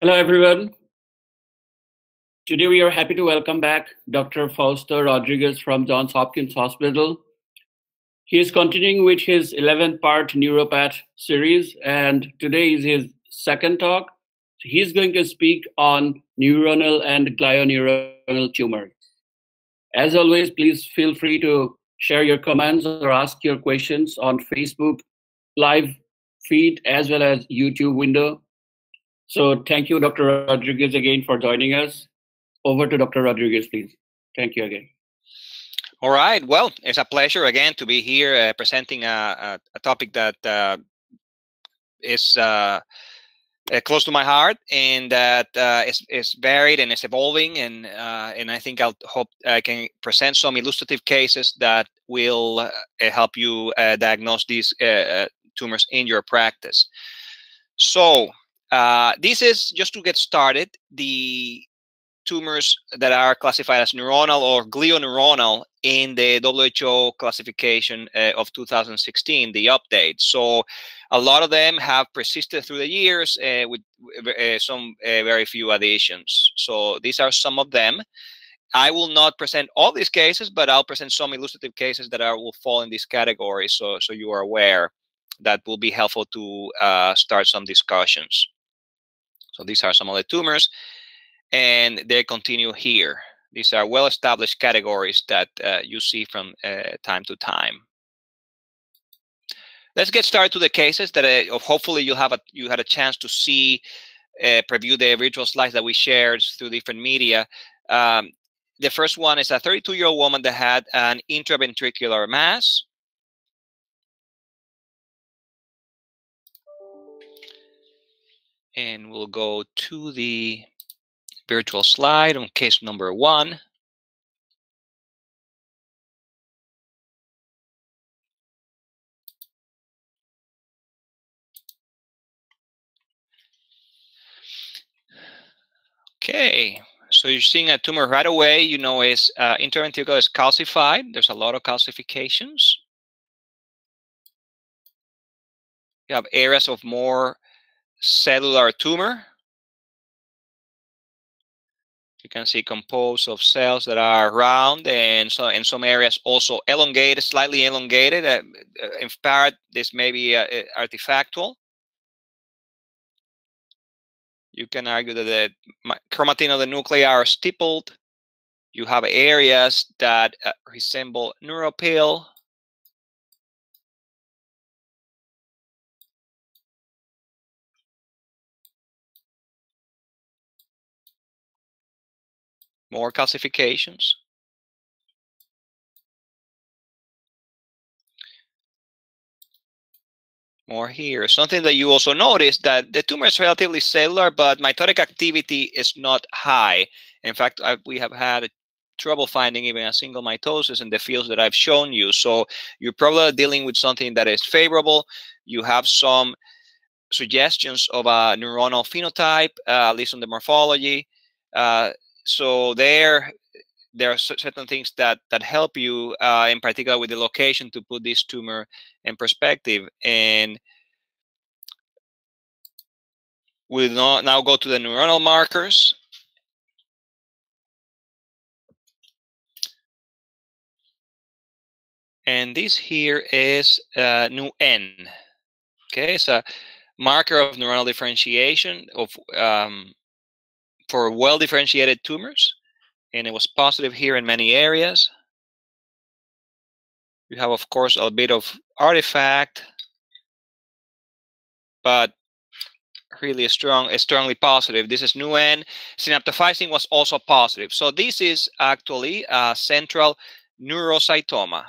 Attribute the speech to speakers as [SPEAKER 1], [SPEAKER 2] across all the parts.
[SPEAKER 1] Hello, everyone. Today we are happy to welcome back Dr. Fausto Rodriguez from Johns Hopkins Hospital. He is continuing with his 11 part neuropath series, and today is his second talk. He's going to speak on neuronal and glioneuronal tumors. As always, please feel free to share your comments or ask your questions on Facebook live feed as well as YouTube window. So thank you, Dr. Rodriguez, again for joining us. Over to Dr. Rodriguez, please. Thank you again.
[SPEAKER 2] All right. Well, it's a pleasure again to be here uh, presenting a, a, a, topic that uh, is uh, uh close to my heart and that uh, is, is varied and is evolving. And uh, and I think I'll hope I can present some illustrative cases that will help you diagnose these tumors in your practice. So uh, this is just to get started. The tumors that are classified as neuronal or glioneuronal in the WHO classification uh, of 2016, the update. So a lot of them have persisted through the years uh, with uh, some uh, very few additions. So these are some of them. I will not present all these cases, but I'll present some illustrative cases that are will fall in this category, so so you are aware. That will be helpful to uh, start some discussions. So these are some of the tumors, and they continue here. These are well-established categories that uh, you see from uh, time to time. Let's get started to the cases that uh, hopefully you have a, you had a chance to see, uh, preview the virtual slides that we shared through different media. Um, the first one is a 32-year-old woman that had an intraventricular mass and we'll go to the virtual slide on case number one. Okay, so you're seeing a tumor right away, you know, is uh, interventricular is calcified. There's a lot of calcifications. You have areas of more cellular tumor. You can see composed of cells that are round and so in some areas also elongated, slightly elongated. Uh, uh in part, this may be uh, uh, artifactual. You can argue that the chromatin of the nuclei are stippled. You have areas that uh, resemble neuropil more classifications. More here. Something that you also notice that the tumor is relatively cellular, but mitotic activity is not high. In fact, I, we have had trouble finding even a single mitosis in the fields that I've shown you. So you're probably dealing with something that is favorable. You have some suggestions of a neuronal phenotype, uh, at least on the morphology. Uh, so there there are certain things that that help you uh, in particular with the location to put this tumor in perspective and we'll now go to the neuronal markers. And this here is uh, nu n okay? A marker of neuronal differentiation of um, for well differentiated tumors, and it was positive here in many areas. You have, of course, a bit of artifact, but really a strong, strongly positive. This is NeuN. Synaptophysin was also positive. So this is actually a central neurocytoma.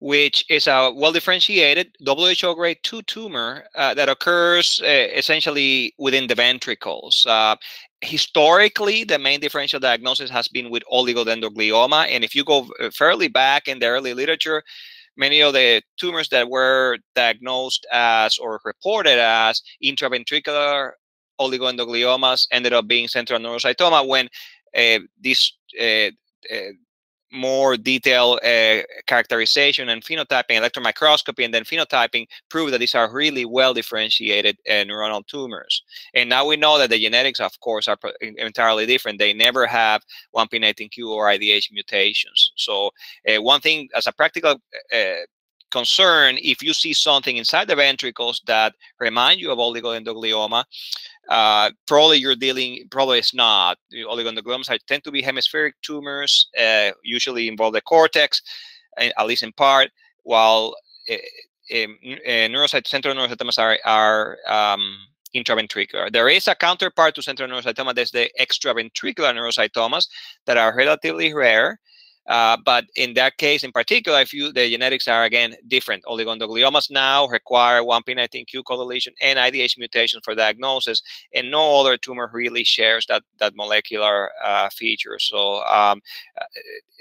[SPEAKER 2] Which is a well-differentiated WHO grade 2 tumor uh, that occurs uh, essentially within the ventricles. Uh, historically, the main differential diagnosis has been with oligodendroglioma, and if you go uh, fairly back in the early literature, many of the tumors that were diagnosed as or reported as intraventricular oligodendrogliomas ended up being central neurocytoma when uh, this uh, more detailed uh, characterization and phenotyping, electron microscopy, and then phenotyping prove that these are really well differentiated uh, neuronal tumors. And now we know that the genetics, of course, are entirely different. They never have 1p19q or IDH mutations. So uh, one thing, as a practical uh, concern, if you see something inside the ventricles that remind you of oligodendroglioma, uh, probably you're dealing, probably it's not. Oligodendrogliomas tend to be hemispheric tumors, uh, usually involve the cortex, at least in part, while uh, neurocyte, central neurocytomas are, are um, intraventricular. There is a counterpart to central neurocytoma, there's the extraventricular neurocytomas that are relatively rare. Uh, but in that case, in particular, if you the genetics are again different, oligodendrogliomas now require 1p19q co-deletion and IDH mutation for diagnosis, and no other tumor really shares that that molecular uh, feature. So um, uh,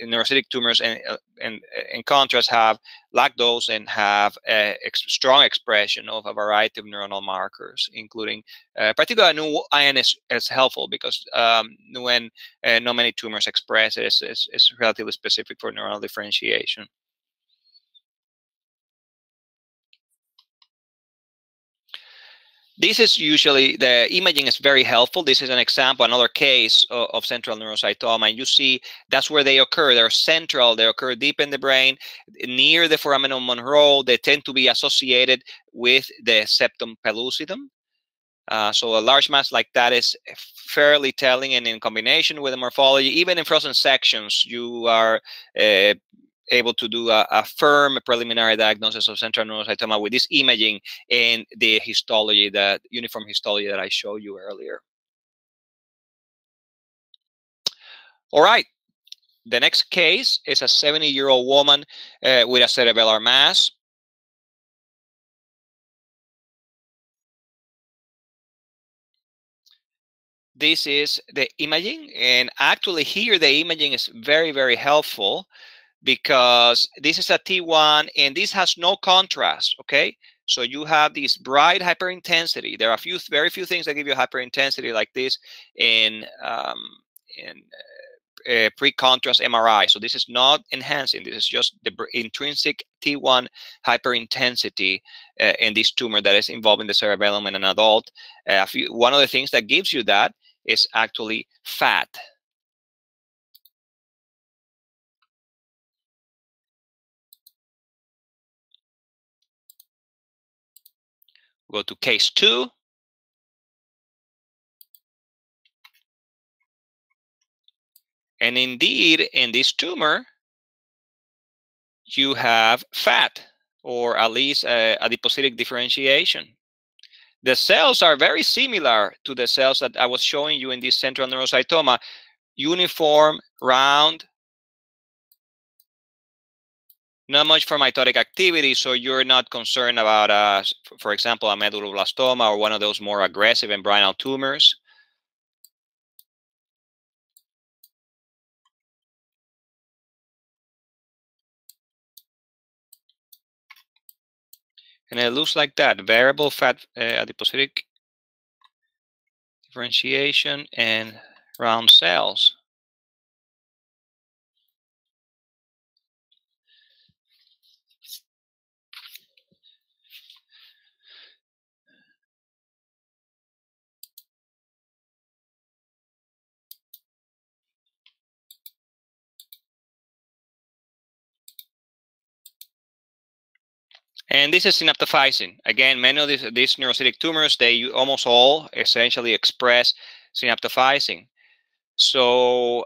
[SPEAKER 2] neurocytic tumors, and and in contrast, have lactose and have a ex strong expression of a variety of neuronal markers, including uh, particularly NeuN is, is helpful because um, NeuN, uh, not many tumors express it. It's, it's, it's relatively specific for neuronal differentiation. This is usually, the imaging is very helpful. This is an example, another case of, of, central neurocytoma. And you see that's where they occur. They're central, they occur deep in the brain, near the foramen Monro. They tend to be associated with the septum pellucidum. Uh, so a large mass like that is fairly telling and in combination with the morphology, even in frozen sections, you are uh, able to do a, a, firm preliminary diagnosis of central neurocytoma with this imaging and the histology, that uniform histology that I showed you earlier. All right. The next case is a 70-year-old woman uh, with a cerebellar mass. This is the imaging, and actually here the imaging is very, very helpful because this is a T1 and this has no contrast, okay? So you have this bright hyperintensity. There are a few, very few things that give you hyperintensity like this in, um, in uh, uh, pre-contrast MRI. So this is not enhancing. This is just the intrinsic T1 hyperintensity uh, in this tumor that is involved in the cerebellum in an adult. Uh, one of the things that gives you that is actually fat. Go to case two. And indeed, in this tumor, you have fat, or at least a adipocytic differentiation. The cells are very similar to the cells that I was showing you in this central neurocytoma, uniform, round, not much for mitotic activity, so you're not concerned about, uh, for example, a medulloblastoma or one of those more aggressive embryonal tumors. And it looks like that, variable fat uh, adipocytic differentiation and round cells. And this is synaptophysin. Again, many of these, these neurocytic tumors, they almost all essentially express synaptophysin. So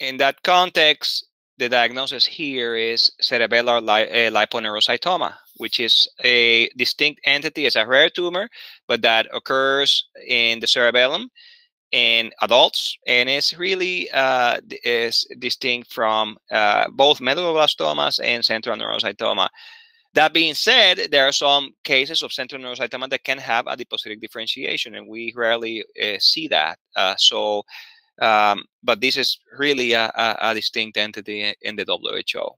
[SPEAKER 2] in that context, the diagnosis here is cerebellar li uh, liponeurocytoma, which is a distinct entity. It's a rare tumor, but that occurs in the cerebellum in adults, and it's really uh, is distinct from uh, both medulloblastomas and central neurocytoma. That being said, there are some cases of central nervous neurocytoma that can have adipocytic differentiation, and we rarely uh, see that. Uh, so, um, but this is really a, a, a, distinct entity in the WHO.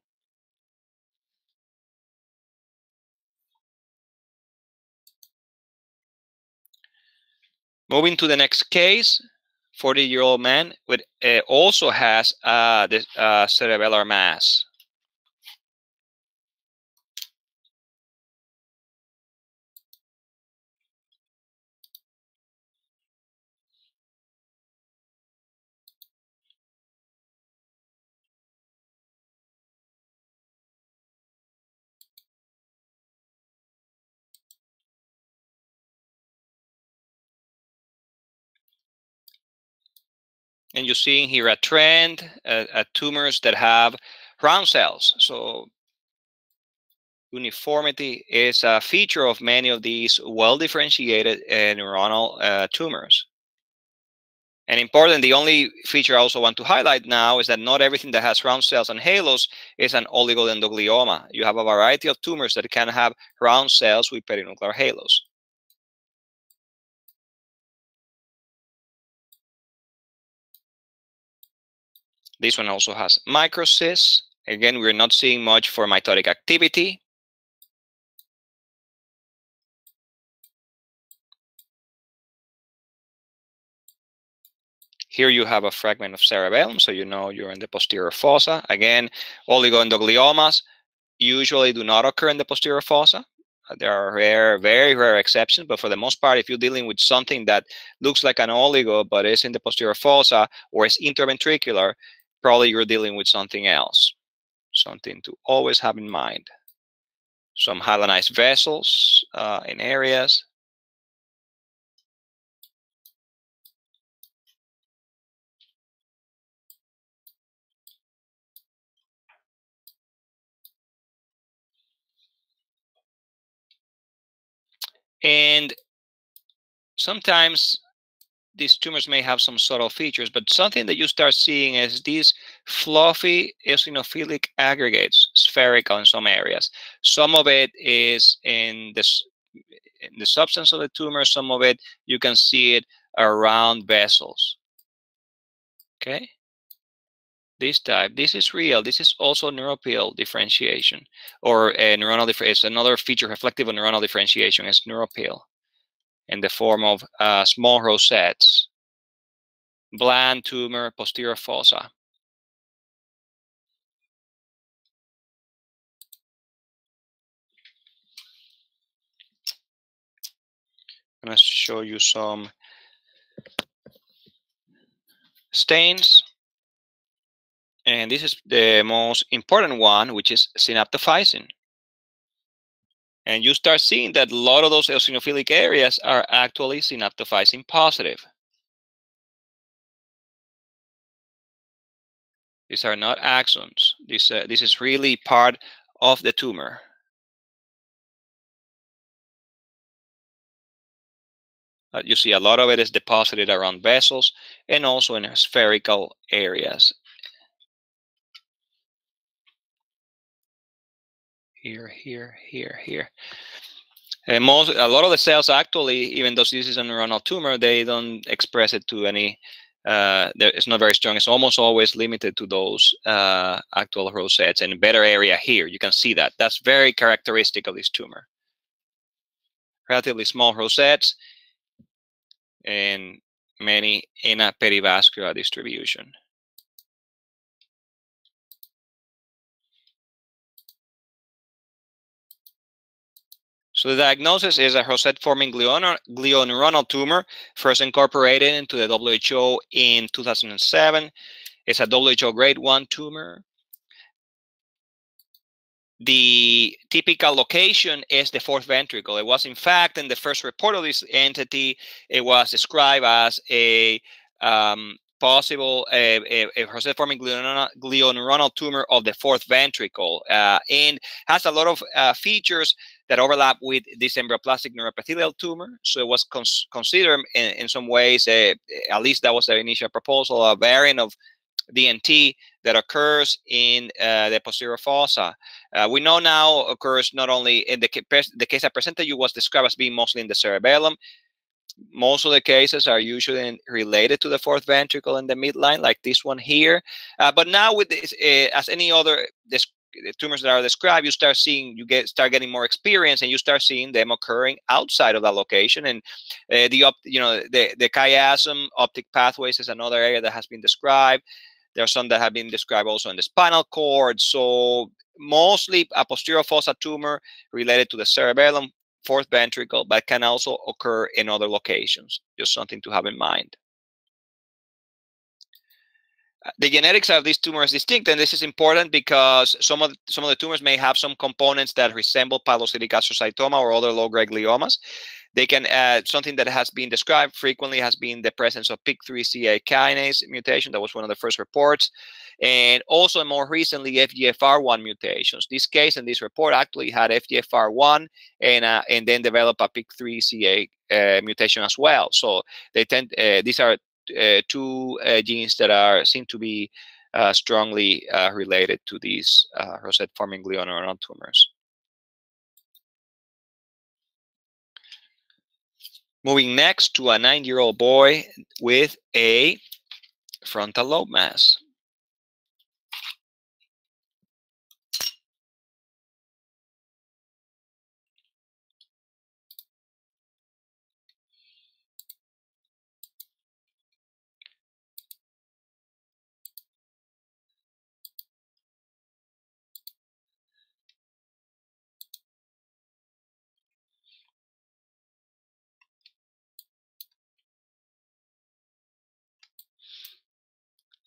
[SPEAKER 2] Moving to the next case, 40 year old man with uh, also has uh, this uh, cerebellar mass. And you're seeing here a trend uh, at tumors that have round cells. So uniformity is a feature of many of these well-differentiated uh, neuronal uh, tumors. And important, the only feature I also want to highlight now is that not everything that has round cells and halos is an oligodendroglioma. You have a variety of tumors that can have round cells with perinuclear halos. This one also has microcysts. Again, we're not seeing much for mitotic activity. Here you have a fragment of cerebellum, so you know you're in the posterior fossa. Again, oligodendrogliomas usually do not occur in the posterior fossa. There are rare, very rare exceptions, but for the most part, if you're dealing with something that looks like an oligo but is in the posterior fossa or is interventricular, probably you're dealing with something else. Something to always have in mind. Some hyalinized vessels uh, in areas. And sometimes these tumors may have some subtle features, but something that you start seeing is these fluffy eosinophilic aggregates, spherical in some areas. Some of it is in this in the substance of the tumor, some of it you can see it around vessels. Okay? This type, this is real. This is also neuropil differentiation or a neuronal. It's another feature reflective of neuronal differentiation is neuropil in the form of uh, small rosettes, bland tumor, posterior fossa. I'm going to show you some stains. And this is the most important one, which is synaptophysin. And you start seeing that a lot of those eosinophilic areas are actually synaptophysin positive. These are not axons. This, uh, this is really part of the tumor. Uh, you see a lot of it is deposited around vessels and also in spherical areas. Here, here, here, here. And most, a lot of the cells actually, even though this is a neuronal tumor, they don't express it to any, uh, it's not very strong. It's almost always limited to those uh, actual rosettes and better area here. You can see that. That's very characteristic of this tumor. Relatively small rosettes and many in a perivascular distribution. So the diagnosis is a rosette-forming glioneuronal tumor, first incorporated into the WHO in 2007. It's a WHO grade 1 tumor. The typical location is the fourth ventricle. It was, in fact, in the first report of this entity, it was described as a um, possible a, a, rosette-forming glioneuronal tumor of the fourth ventricle uh, and has a lot of uh, features that overlap with this embryoplastic neuroepithelial tumor. So it was cons considered in, in, some ways, uh, at least that was the initial proposal, a variant of DNT that occurs in uh, the posterior fossa. Uh, we know now occurs not only in the, the case I presented you was described as being mostly in the cerebellum. Most of the cases are usually related to the fourth ventricle and the midline, like this one here. Uh, but now with this, uh, as any other this the tumors that are described, you start seeing, you get start getting more experience, and you start seeing them occurring outside of that location. And uh, the you know the the chiasm optic pathways is another area that has been described. There are some that have been described also in the spinal cord. So mostly a posterior fossa tumor related to the cerebellum, fourth ventricle, but can also occur in other locations. Just something to have in mind uh, the genetics of these tumors is distinct, and this is important because some of some of the tumors may have some components that resemble pilocytic astrocytoma or other low-grade gliomas. They can uh, something that has been described frequently has been the presence of PIK3CA kinase mutation. That was one of the first reports, and also more recently FGFR1 mutations. This case and this report actually had FGFR1 and uh, and then developed a PIK3CA uh, mutation as well. So they tend uh, these are uh, two uh, genes that are seem to be strongly related to these rosette-forming glioneuronal tumors. Moving next to a nine-year-old boy with a frontal lobe mass.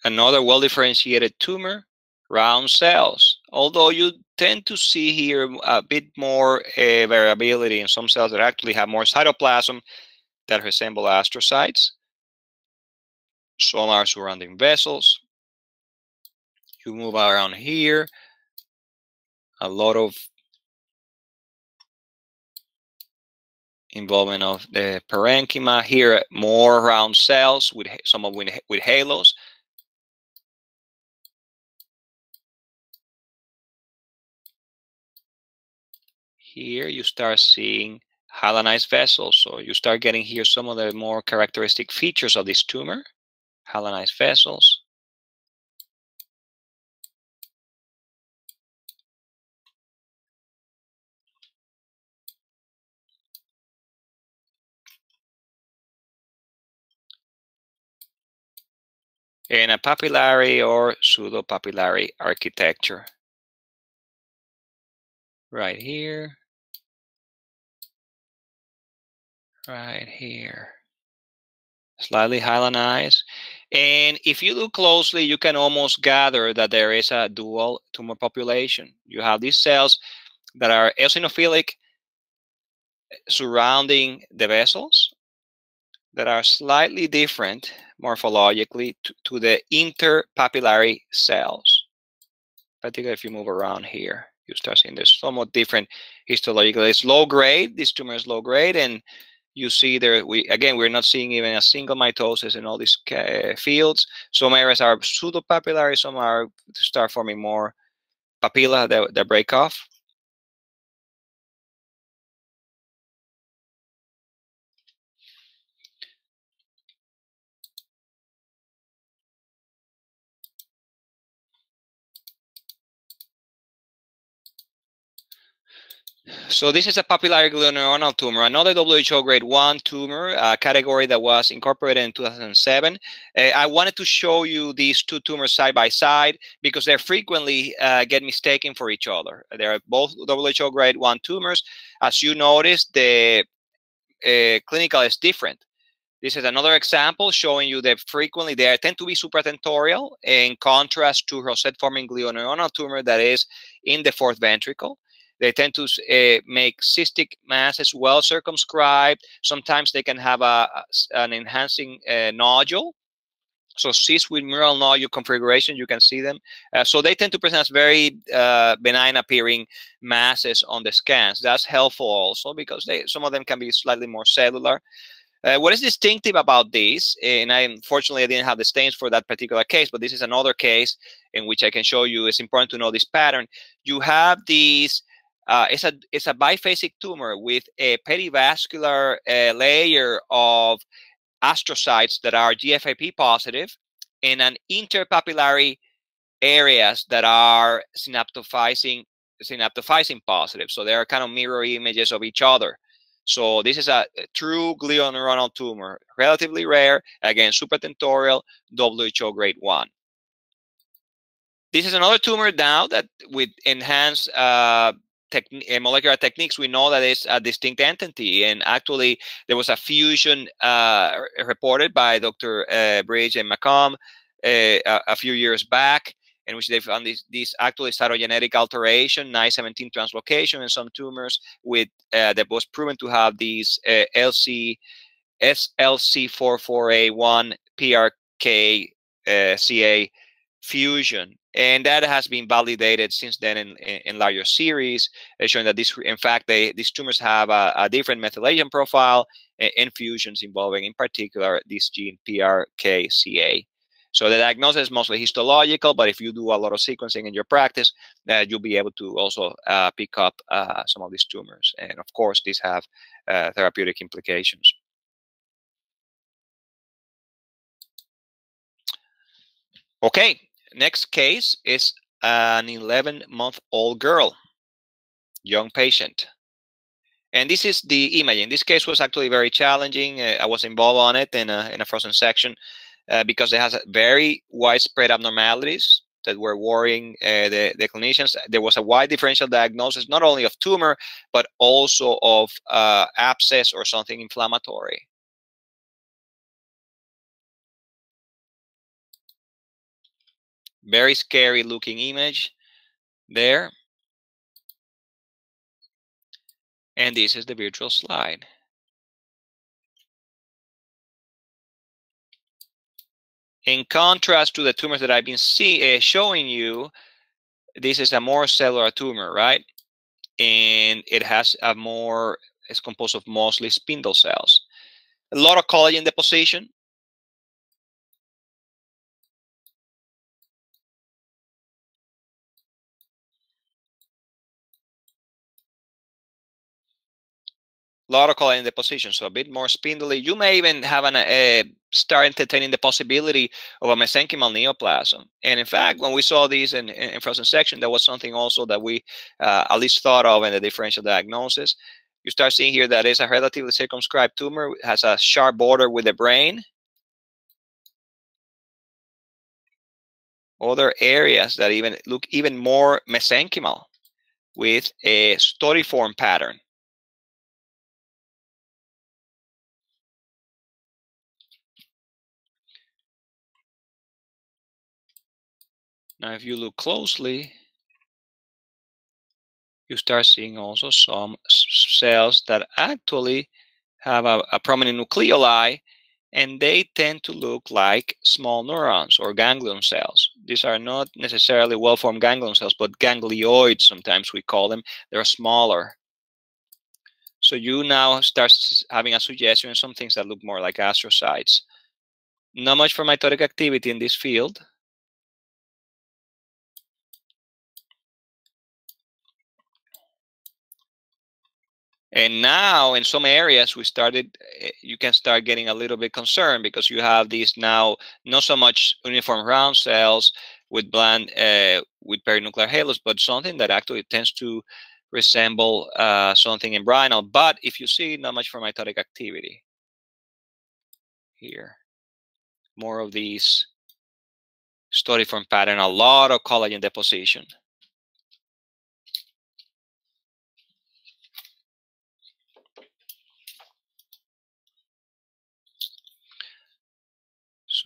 [SPEAKER 2] Another well-differentiated tumor, round cells. Although you tend to see here a bit more uh, variability in some cells that actually have more cytoplasm that resemble astrocytes. Some are surrounding vessels. You move around here. A lot of involvement of the parenchyma. Here, more round cells with some of with, with halos. Here you start seeing hyalinized vessels. So you start getting here some of the more characteristic features of this tumor, hyalinized vessels. in a papillary or pseudo-papillary architecture. Right here. Right here. Slightly hyalinized. And if you look closely, you can almost gather that there is a dual tumor population. You have these cells that are eosinophilic eh, surrounding the vessels that are slightly different morphologically to, to the interpapillary cells, particularly if you move around here you start seeing there's somewhat different histologically. It's low grade. This tumor is low grade, and you see there, we again, we're not seeing even a single mitosis in all these uh, fields. Some areas are pseudopapillary, some are start forming more papilla that, that break off. So this is a papillary glioneuronal tumor, another WHO grade 1 tumor, a category that was incorporated in 2007. Uh, I wanted to show you these two tumors side by side because they frequently uh, get mistaken for each other. They are both WHO grade 1 tumors. As you notice, the uh, clinical is different. This is another example showing you that frequently they tend to be supratentorial in contrast to rosette-forming glioneuronal tumor that is in the fourth ventricle. They tend to uh, make cystic masses well circumscribed. Sometimes they can have a, an enhancing uh, nodule. So cysts with mural nodule configuration, you can see them. Uh, so they tend to present as very uh, benign appearing masses on the scans. That's helpful also because they, some of them can be slightly more cellular. Uh, what is distinctive about this, and I unfortunately I didn't have the stains for that particular case, but this is another case in which I can show you. It's important to know this pattern. You have these uh, it's a it's a biphasic tumor with a perivascular uh, layer of astrocytes that are GFAP positive and an interpapillary areas that are synaptophysin synaptophysin positive. So they are kind of mirror images of each other. So this is a, a true glioneuronal tumor, relatively rare, again, supratentorial, WHO grade 1. This is another tumor now that with enhanced uh, uh, molecular techniques, we know that it's a distinct entity. And actually, there was a fusion uh, reported by Dr. Uh, Bridge and McComb uh, a, a, few years back, in which they found this, this actually cytogenetic alteration, NI17 translocation in some tumors, with uh, that was proven to have these uh, LC SLC44A1 PRKCA fusion and that has been validated since then in, in, in larger series, uh, showing that this, in fact, they, these tumors have a, a different methylation profile and fusions involving, in particular, this gene PRKCA. So the diagnosis is mostly histological, but if you do a lot of sequencing in your practice, uh, you'll be able to also uh, pick up uh, some of these tumors. And of course, these have uh, therapeutic implications. Okay, next case is an 11 month old girl, young patient. And this is the imaging. This case was actually very challenging. Uh, I was involved on it in a, in a frozen section uh, because it has very widespread abnormalities that were worrying uh, the, the clinicians. There was a wide differential diagnosis, not only of tumor, but also of uh, abscess or something inflammatory. Very scary looking image there. And this is the virtual slide. In contrast to the tumors that I've been see, uh, showing you, this is a more cellular tumor, right? And it has a more, it's composed of mostly spindle cells. A lot of collagen deposition, lot of the position, so a bit more spindly. You may even have an uh, start entertaining the possibility of a mesenchymal neoplasm. And in fact, when we saw these in, in frozen section, that was something also that we uh, at least thought of in the differential diagnosis. You start seeing here that it's a relatively circumscribed tumor, has a sharp border with the brain. Other areas that even look even more mesenchymal with a storiform pattern. Now, if you look closely, you start seeing also some cells that actually have a, a prominent nucleoli and they tend to look like small neurons or ganglion cells. These are not necessarily well-formed ganglion cells, but ganglioids, sometimes we call them. They're smaller. So you now start having a suggestion of some things that look more like astrocytes. Not much for mitotic activity in this field, And now in some areas we started, eh, you can start getting a little bit concerned because you have these now not so much uniform round cells with bland, uh, with perinuclear halos, but something that actually tends to resemble uh, something embryonal. But if you see not much for mitotic activity here, more of these storiform pattern, a lot of collagen deposition.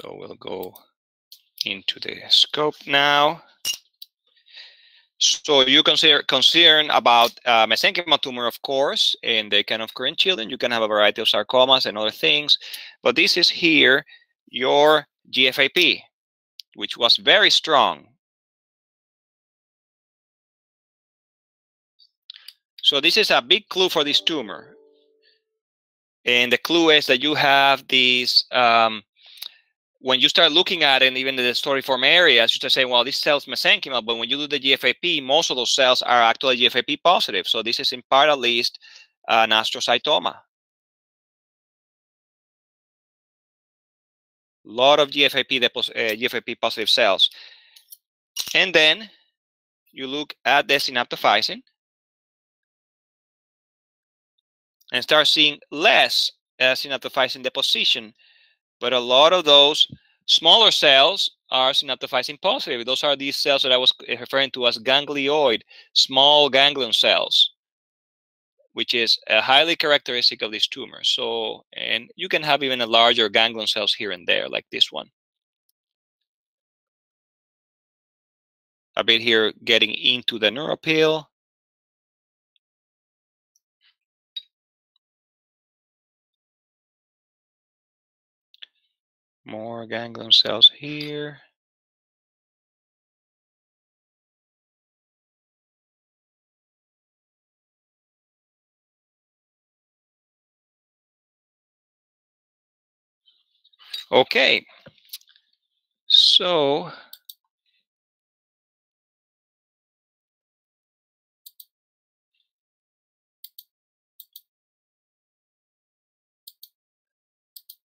[SPEAKER 2] So we'll go into the scope now. So you consider concern about uh, mesenchymal tumor, of course, and they can occur in children. You can have a variety of sarcomas and other things, but this is here your GFAP, which was very strong. So this is a big clue for this tumor. And the clue is that you have these um, when you start looking at it, and even the storiform areas, you start saying, well, this cell's mesenchymal, but when you do the GFAP, most of those cells are actually GFAP positive. So this is in part at least an astrocytoma. A lot of GFAP, uh, GFAP positive cells. And then you look at the synaptophysin and start seeing less uh, synaptophysin deposition. But a lot of those smaller cells are synaptophysin positive. Those are these cells that I was referring to as ganglioid, small ganglion cells, which is highly characteristic of these tumors. So, and you can have even a larger ganglion cells here and there, like this one. A bit here getting into the neuropil. More ganglion cells here. Okay, so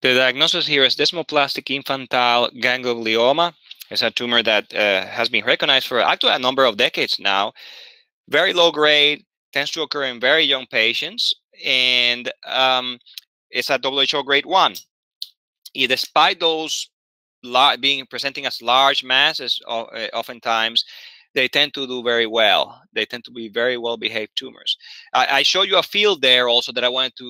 [SPEAKER 2] The diagnosis here is desmoplastic infantile ganglioglioma. It's a tumor that uh, has been recognized for actually a number of decades now. Very low grade, tends to occur in very young patients, and um, it's a WHO grade one. Despite those being presenting as large masses, uh, oftentimes they tend to do very well. They tend to be very well behaved tumors. I, I you a field there also that I wanted to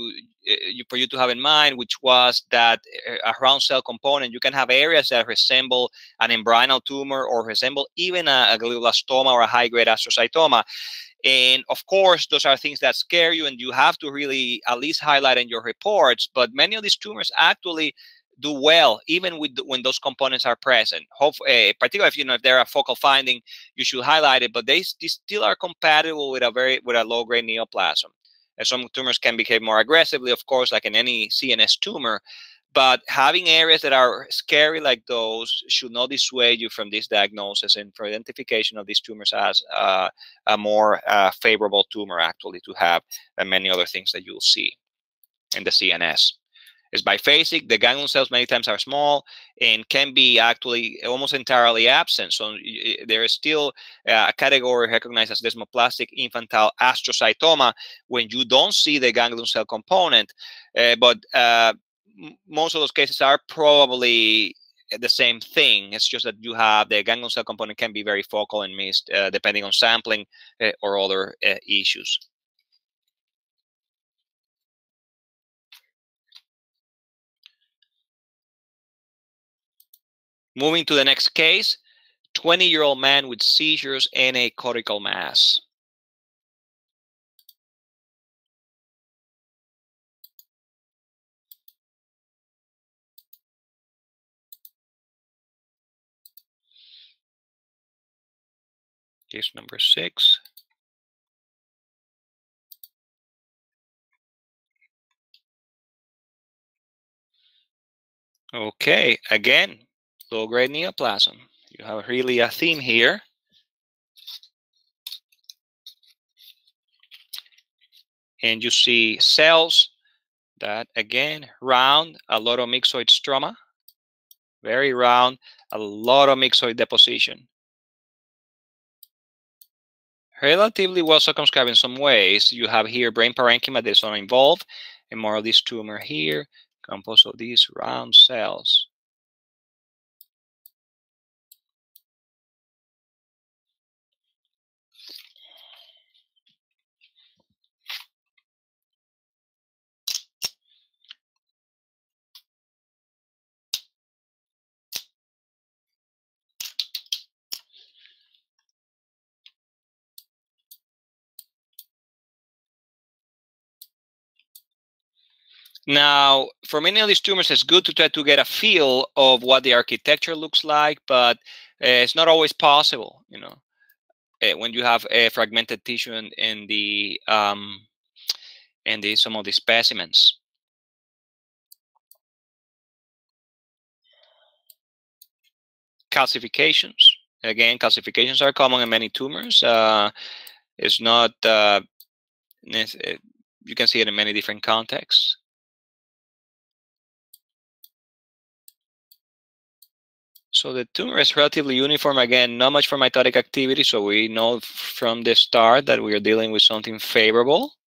[SPEAKER 2] uh, for you to have in mind, which was that uh, a round cell component. You can have areas that resemble an embryonal tumor or resemble even a, a glioblastoma or a high grade astrocytoma. And of course, those are things that scare you, and you have to really at least highlight in your reports. But many of these tumors actually do well even with when those components are present. Hope, uh, particularly if you know if they're a focal finding, you should highlight it. But they, they still are compatible with a very with a low grade neoplasm. And some tumors can behave more aggressively, of course, like in any CNS tumor. But having areas that are scary like those should not dissuade you from this diagnosis and for identification of these tumors as uh, a more uh, favorable tumor, actually, to have than many other things that you'll see in the CNS is biphasic. The ganglion cells many times are small and can be actually almost entirely absent. So there is still a category recognized as desmoplastic infantile astrocytoma when you don't see the ganglion cell component. Uh, but uh, most of those cases are probably the same thing. It's just that you have the ganglion cell component can be very focal and missed uh, depending on sampling uh, or other uh, issues. Moving to the next case 20 year old man with seizures and a cortical mass. Case number six. Okay, again, low-grade neoplasm. You have really a theme here. And you see cells that, again, round, a lot of myxoid stroma, very round, a lot of myxoid deposition. Relatively well circumscribed in some ways. You have here brain parenchyma that is not involved, and more of this tumor here, composed of these round cells. Now, for many of these tumors, it's good to try to get a feel of what the architecture looks like, but uh, it's not always possible, you know, uh, when you have a fragmented tissue in, in the um, in the some of the specimens. Calcifications. Again, calcifications are common in many tumors. Uh, it's not. Uh, you can see it in many different contexts. So the tumor is relatively uniform. Again, not much for mitotic activity. So we know from the start that we are dealing with something favorable.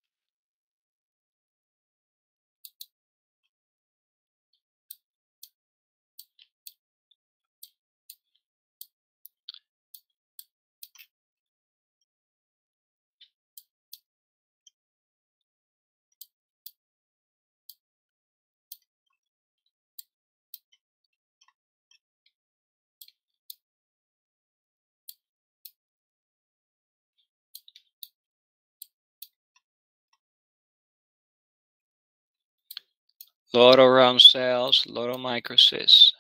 [SPEAKER 2] Lot of round cells, lot of microcysts.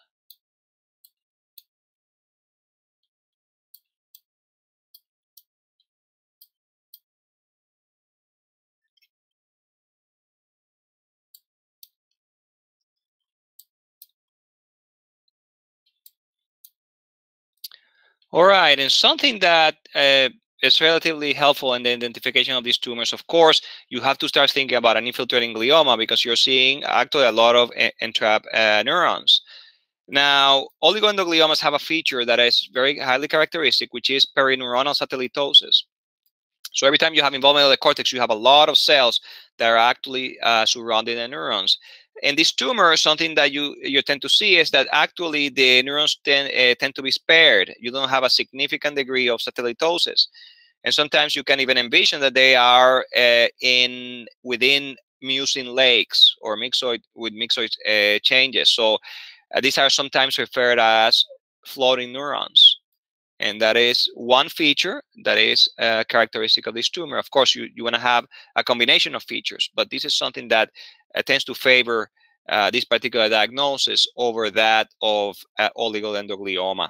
[SPEAKER 2] All right, and something that uh, is relatively helpful in the identification of these tumors. Of course, you have to start thinking about an infiltrating glioma because you're seeing actually a lot of entrapped uh, neurons. Now, oligodendrogliomas have a feature that is very highly characteristic, which is perineuronal satellitosis. So every time you have involvement of the cortex, you have a lot of cells that are actually uh, surrounding the neurons. And this tumor, something that you you tend to see is that actually the neurons tend, uh, tend to be spared. You don't have a significant degree of satellitosis, and sometimes you can even envision that they are uh, in within mucin lakes or myxoid with myxoid uh, changes. So these are sometimes referred as floating neurons and that is one feature that is uh, characteristic of this tumor. Of course, you, you want to have a combination of features, but this is something that tends to favor uh, this particular diagnosis over that of uh, oligodendroglioma.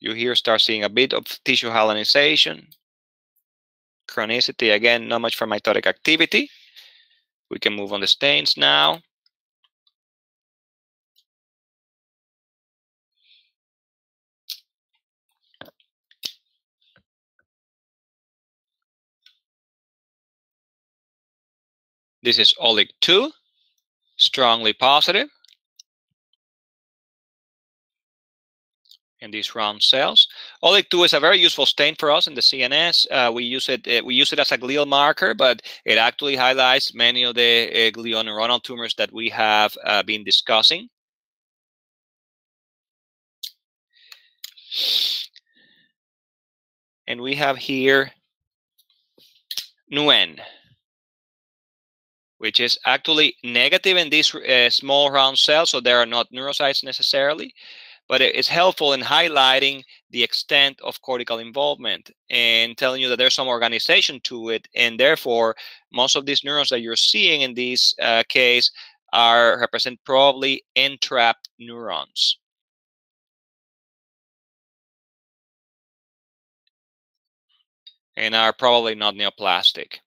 [SPEAKER 2] You here start seeing a bit of tissue hyalinization, chronicity, again, not much for mitotic activity. We can move on the stains now. This is OLIG 2, strongly positive. in these round cells. OLIG2 is a very useful stain for us in the CNS. Uh, we use it uh, we use it as a glial marker, but it actually highlights many of the uh, glioneuronal tumors that we have uh, been discussing. And we have here NeuN which is actually negative in these uh, small round cells, so they are not neurocytes necessarily, but it's helpful in highlighting the extent of cortical involvement and telling you that there's some organization to it, and therefore most of these neurons that you're seeing in this uh, case are represent probably entrapped neurons. And are probably not neoplastic.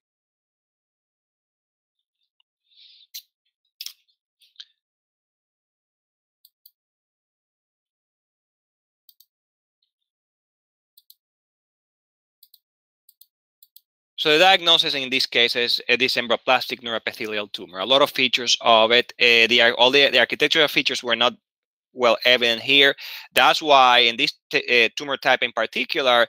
[SPEAKER 2] So the diagnosis in this case is a embryoplastic neuroepithelial tumor. A lot of features of it, uh, the, all the, the architectural features were not well evident here. That's why in this uh, tumor type in particular,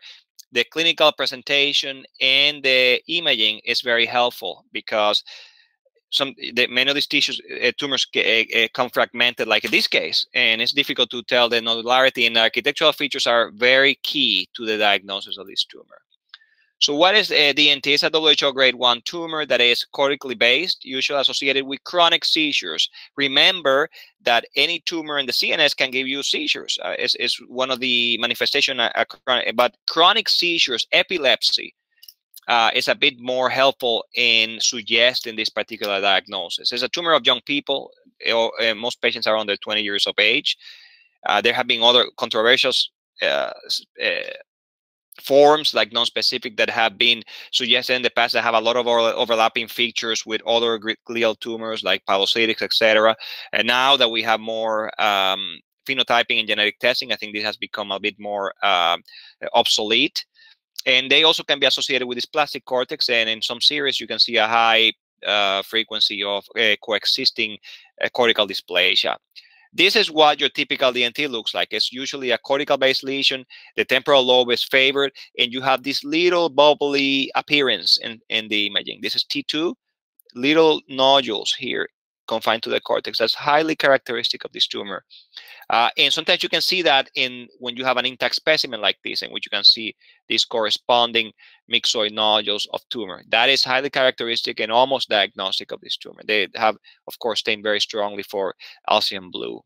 [SPEAKER 2] the clinical presentation and the imaging is very helpful because some the, many of these tissues uh, tumors uh, come fragmented like in this case and it's difficult to tell the nodularity and the architectural features are very key to the diagnosis of this tumor so what is a DNT? It's a WHO grade 1 tumor that is cortically based, usually associated with chronic seizures. Remember that any tumor in the CNS can give you seizures. Uh, is, is one of the manifestation, uh, but chronic seizures, epilepsy, uh, is a bit more helpful in suggesting this particular diagnosis. It's a tumor of young people. Uh, uh most patients are under 20 years of age. Uh, there have been other controversial uh, forms like non-specific that have been suggested in the past that have a lot of overlapping features with other glial tumors like pilocytics, etc. And now that we have more um, phenotyping and genetic testing, I think this has become a bit more uh, obsolete. And they also can be associated with dysplastic cortex, and in some series you can see a high uh, frequency of uh, coexisting cortical dysplasia. This is what your typical DNT looks like. It's usually a cortical-based lesion. The temporal lobe is favored, and you have this little bubbly appearance in, in the imaging. This is T2, little nodules here confined to the cortex. That's highly characteristic of this tumor. Uh, and sometimes you can see that in when you have an intact specimen like this, in which you can see these corresponding myxoid nodules of tumor. That is highly characteristic and almost diagnostic of this tumor. They have, of course, stained very strongly for Alcian blue.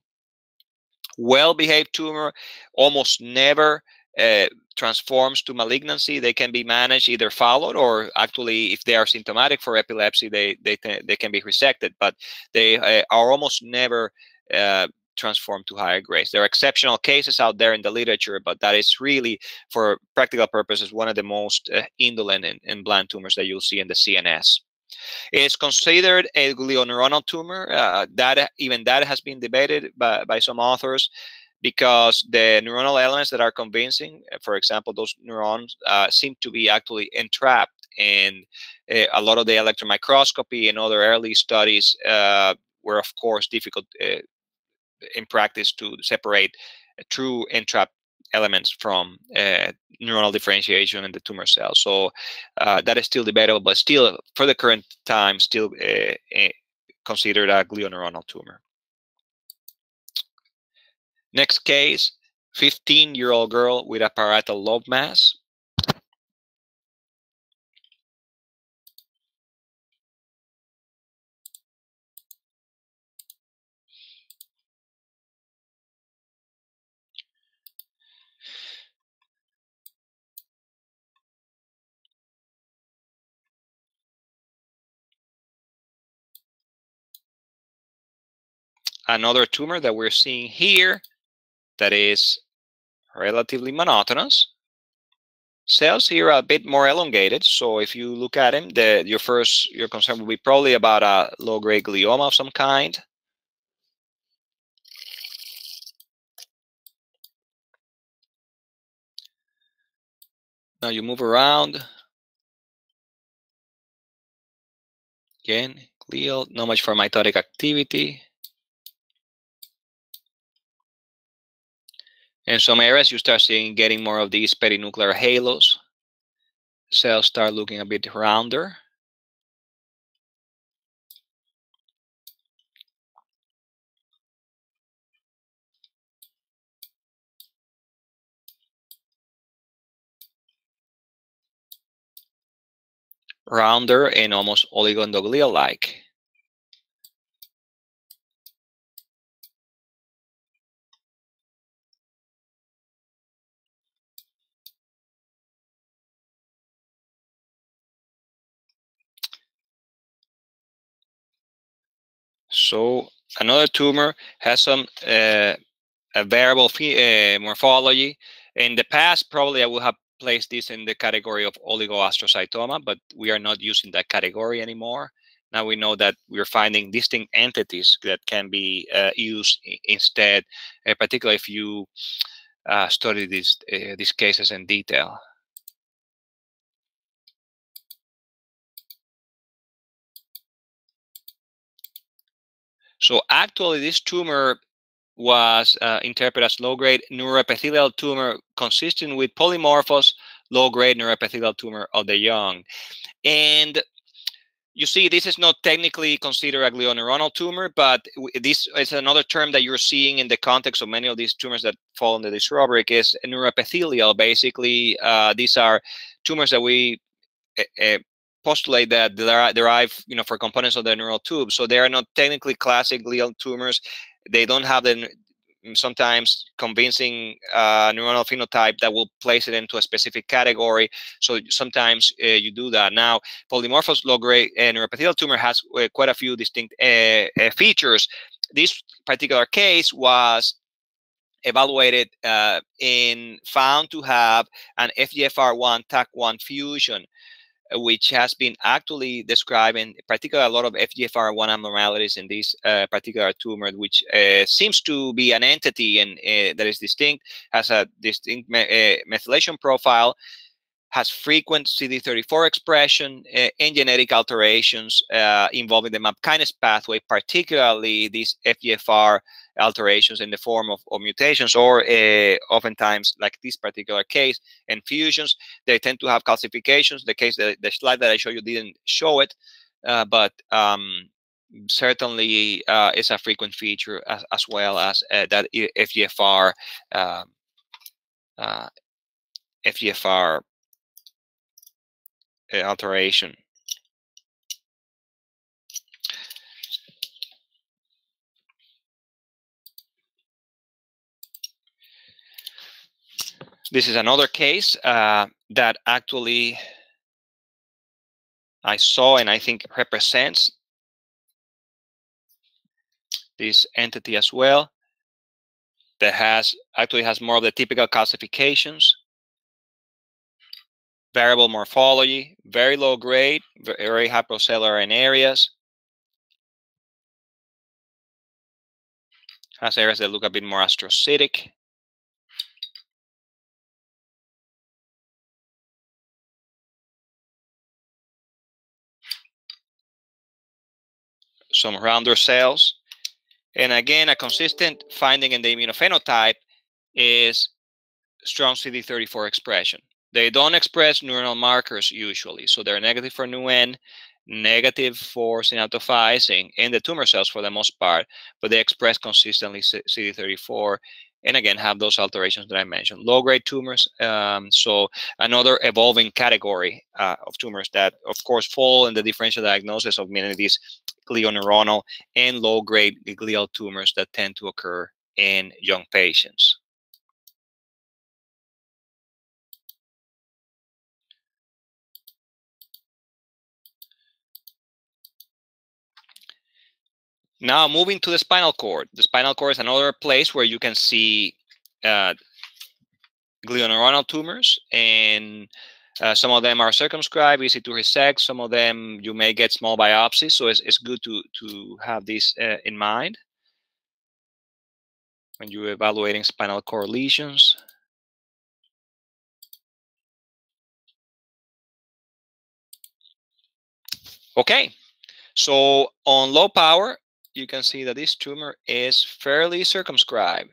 [SPEAKER 2] Well-behaved tumor almost never uh, transforms to malignancy, they can be managed either followed or actually, if they are symptomatic for epilepsy, they they they can be resected. But they uh, are almost never uh, transformed to higher grades. There are exceptional cases out there in the literature, but that is really, for practical purposes, one of the most uh, indolent and, and bland tumors that you'll see in the CNS. It's considered a glioneuronal tumor. Uh, that even that has been debated by, by some authors because the neuronal elements that are convincing, uh, for example, those neurons uh, seem to be actually entrapped. And uh, a lot of the electron microscopy and other early studies uh, were, of course, difficult uh, in practice to separate true entrapped elements from uh, neuronal differentiation in the tumor cell. So that is still debatable, but still, for the current time, still considered a glioneuronal tumor. Next case, 15-year-old girl with a parietal lobe mass. Another tumor that we're seeing here that is relatively monotonous. Cells here are a bit more elongated, so if you look at them, the, your first your concern will be probably about a low-grade glioma of some kind. Now you move around. Again, glial, not much for mitotic activity. In some areas, you start seeing getting more of these perinuclear halos. Cells start looking a bit rounder. Rounder and almost oligodendroglial-like. So another tumor has some uh, a variable uh, morphology. In the past, probably I would have placed this in the category of oligoastrocytoma, but we are not using that category anymore. Now we know that we're finding distinct entities that can be uh, used instead, uh, particularly if you uh, study these uh, these cases in detail. So actually, this tumor was uh, interpreted as low-grade neuroepithelial tumor consistent with polymorphous low-grade neuroepithelial tumor of the young. And you see, this is not technically considered a glioneuronal tumor, but this is another term that you're seeing in the context of many of these tumors that fall under this rubric is neuroepithelial. Basically, uh, these are tumors that we uh, postulate that they derive, you know, for components of the neural tube. So they are not technically classic glial tumors. They don't have the mm, sometimes convincing uh, neuronal phenotype that will place it into a specific category. So sometimes uh, you do that. Now, polymorphous low-grade uh, neuroepithelial tumor has uh, quite a few distinct uh, uh, features. This particular case was evaluated in found to have an FGFR1 TACC1 fusion which has been actually describing particularly a lot of FGFR1 abnormalities in this uh, particular tumor, which uh, seems to be an entity and uh, that is distinct, has a distinct me uh, methylation profile. Has frequent CD34 expression uh, and genetic alterations uh, involving the MAP kinase pathway, particularly these FGFR alterations in the form of, of mutations, or uh, oftentimes, like this particular case, and fusions. They tend to have calcifications. The case, the, the slide that I showed you didn't show it, but um, certainly is a frequent feature as, as well as that FGFR um, FGFR alteration. This is another case uh, that actually I saw and I think represents this entity as well that has actually has more of the typical calcifications variable morphology very low grade very hypercellular in areas. Has areas that look a bit more astrocytic. Some rounder cells. And again, a consistent finding in the immunophenotype is strong CD34 expression. They don't express neuronal markers usually, so they're negative for NeuN, negative for synaptophysin in the tumor cells for the most part, but they express consistently CD34 and again have those alterations that I mentioned. Low-grade tumors, um, so another evolving category uh, of tumors that, of course, fall in the differential diagnosis of many of these glioneuronal and low-grade glial tumors that tend to occur in young patients. Now moving to the spinal cord. The spinal cord is another place where you can see uh, glioneuronal tumors and uh, some of them are circumscribed, easy to resect. Some of them you may get small biopsies, so it's, it's good to, to have this uh, in mind when you're evaluating spinal cord lesions. Okay, so on low power, you can see that this tumor is fairly circumscribed.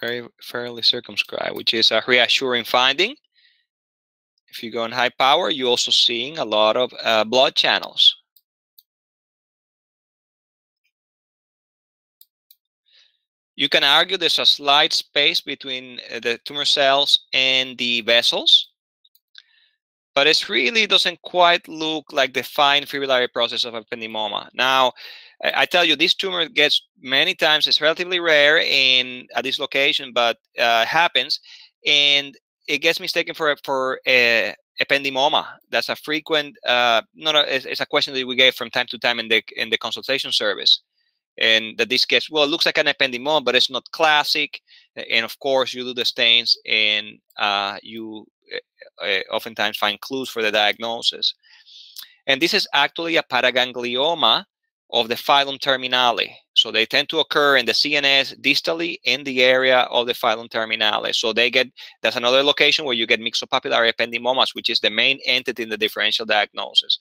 [SPEAKER 2] Very fairly circumscribed, which is a reassuring finding. If you go in high power, you're also seeing a lot of uh, blood channels. You can argue there's a slight space between uh, the tumor cells and the vessels, but it really doesn't quite look like the fine fibrillary process of ependymoma. Now, I tell you, this tumor gets many times, it's relatively rare in at this location, but uh, happens, and it gets mistaken for, for a ependymoma. That's a frequent, uh, not a, it's, a question that we get from time to time in the in the consultation service and that this gets well it looks like an ependymoma but it's not classic and of course you do the stains and uh, you uh, oftentimes find clues for the diagnosis. And this is actually a paraganglioma of the filum terminale. So they tend to occur in the cns distally in the area of the filum terminale. So they get that's another location where you get myxopapillary ependymomas which is the main entity in the differential diagnosis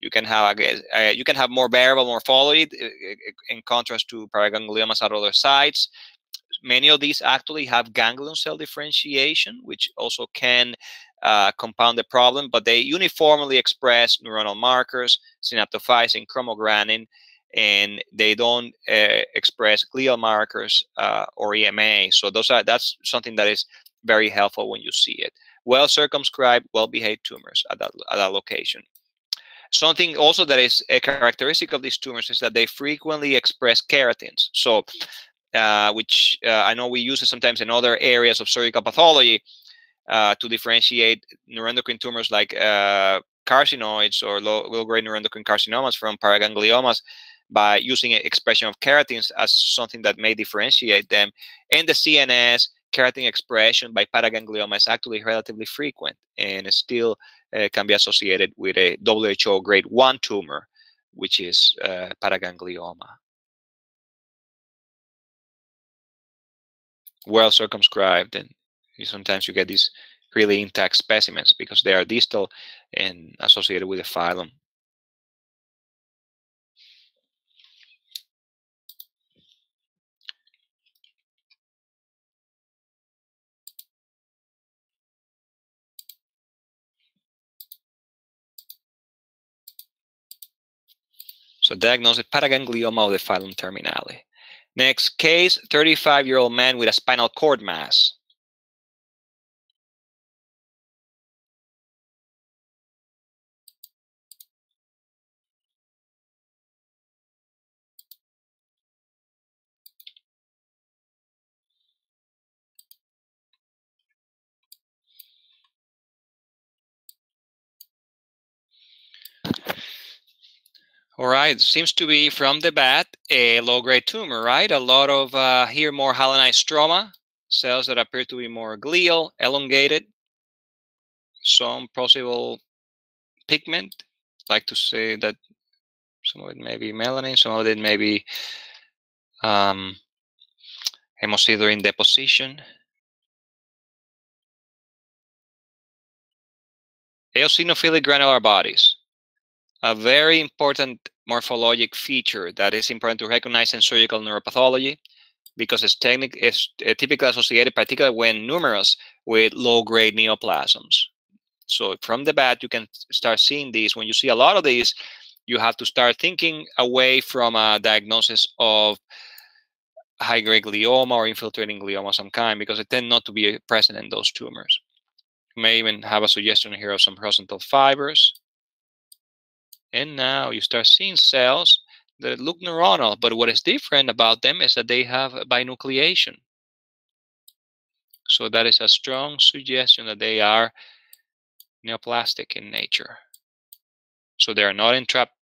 [SPEAKER 2] you can have uh, you can have more variable morphology uh, in contrast to paragangliomas at other sites. Many of these actually have ganglion cell differentiation, which also can uh, compound the problem, but they uniformly express neuronal markers, synaptophysin, chromogranin, and they don't uh, express glial markers uh, or EMA. So those are that's something that is very helpful when you see it. Well circumscribed, well behaved tumors at that, at that location. Something also that is a characteristic of these tumors is that they frequently express keratins. So, uh, which uh, I know we use it sometimes in other areas of surgical pathology uh, to differentiate neuroendocrine tumors like uh, carcinoids or low-grade neuroendocrine carcinomas from paragangliomas by using expression of keratins as something that may differentiate them. In the CNS, keratin expression by paraganglioma is actually relatively frequent and still uh, can be associated with a WHO grade 1 tumor which is uh, paraganglioma. Well circumscribed, and sometimes you get these really intact specimens because they are distal and associated with the filum. So diagnosis paraganglioma of the filum terminale. Next case, 35-year-old man with a spinal cord mass. All right, seems to be from the bat a low-grade tumor, right? A lot of uh, here more hyalinized stroma, cells that appear to be more glial, elongated, some possible pigment. like to say that some of it may be melanin, some of it may be um, hemosiderin deposition. Eosinophilic granular bodies a very important morphologic feature that is important to recognize in surgical neuropathology because it's, technic- it's uh, typically associated, particularly when numerous, with low-grade neoplasms. So from the bat, you can start seeing these. When you see a lot of these, you have to start thinking away from a diagnosis of high-grade glioma or infiltrating glioma of some kind because it tend not to be present in those tumors. You may even have a suggestion here of some horizontal fibers. And now you start seeing cells that look neuronal, but what is different about them is that they have binucleation. So that is a strong suggestion that they are neoplastic in nature. So they are not entrapped